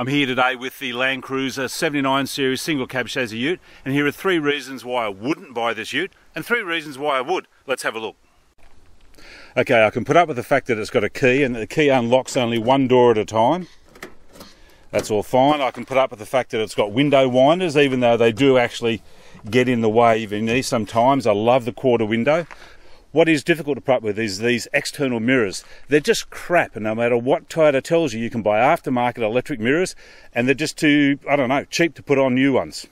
I'm here today with the Land Cruiser 79 Series single cab chassis ute and here are three reasons why I wouldn't buy this ute and three reasons why I would. Let's have a look. Okay, I can put up with the fact that it's got a key and the key unlocks only one door at a time. That's all fine. I can put up with the fact that it's got window winders even though they do actually get in the way even these sometimes. I love the quarter window. What is difficult to put up with is these external mirrors. They're just crap, and no matter what Toyota tells you, you can buy aftermarket electric mirrors, and they're just too, I don't know, cheap to put on new ones.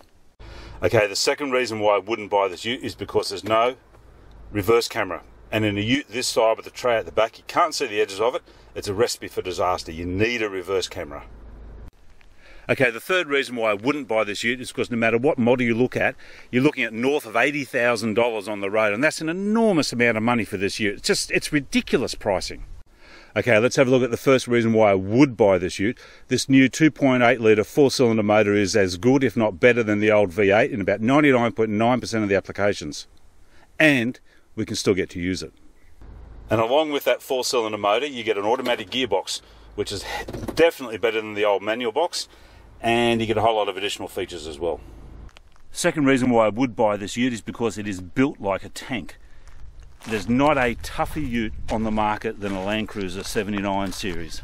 Okay, the second reason why I wouldn't buy this ute is because there's no reverse camera. And in a ute this side with the tray at the back, you can't see the edges of it. It's a recipe for disaster. You need a reverse camera. Okay, the third reason why I wouldn't buy this ute is because no matter what model you look at, you're looking at north of $80,000 on the road, and that's an enormous amount of money for this ute. It's just, it's ridiculous pricing. Okay, let's have a look at the first reason why I would buy this ute. This new 2.8 litre four cylinder motor is as good, if not better, than the old V8 in about 99.9% of the applications. And we can still get to use it. And along with that four cylinder motor, you get an automatic gearbox, which is definitely better than the old manual box and you get a whole lot of additional features as well. Second reason why I would buy this ute is because it is built like a tank. There's not a tougher ute on the market than a Land Cruiser 79 series.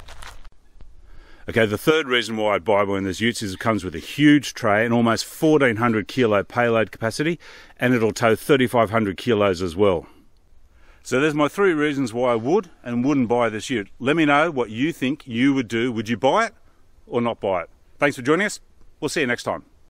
Okay, the third reason why I'd buy one of these utes is it comes with a huge tray and almost 1400 kilo payload capacity, and it'll tow 3500 kilos as well. So there's my three reasons why I would and wouldn't buy this ute. Let me know what you think you would do. Would you buy it or not buy it? Thanks for joining us. We'll see you next time.